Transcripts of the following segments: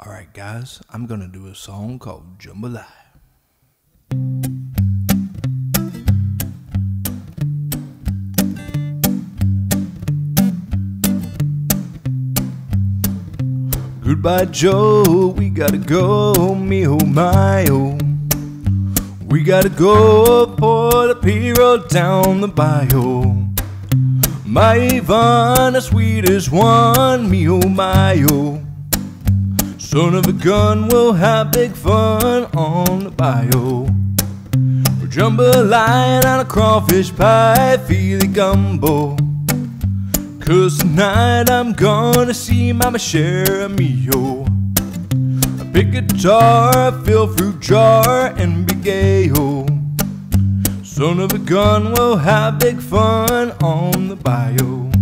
Alright, guys, I'm gonna do a song called Jambalaya. Goodbye, Joe. We gotta go, me oh my oh. We gotta go for the P road down the bayou. My Ivan, the sweetest one, me oh my oh. Son of a gun, we'll have big fun on the bio. We're jambalaya on a crawfish pie, feel the gumbo. Cause tonight I'm gonna see Mama share me yo. A big guitar, a fill fruit jar, and be gay yo. Son of a gun, we'll have big fun on the bayou.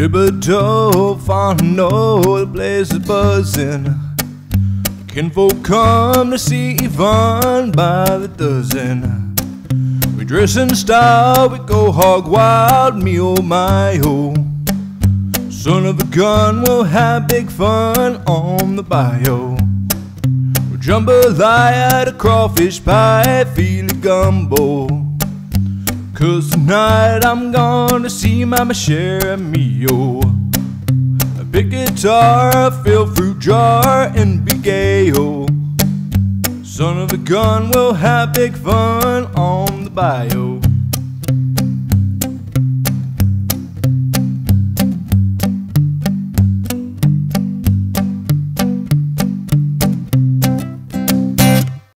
Thibodeau, Fondo, the place is buzzing. Kinfolk come to see Yvonne by the dozen. We dress in style, we go hog wild, me oh my oh. Son of a gun, we'll have big fun on the bayou. We'll jambalaya, the crawfish pie, feel gumbo. Cause tonight I'm gonna see Mama share me yo. A big guitar, a fill fruit jar, and be gay yo. Son of a gun, we'll have big fun on the bayou.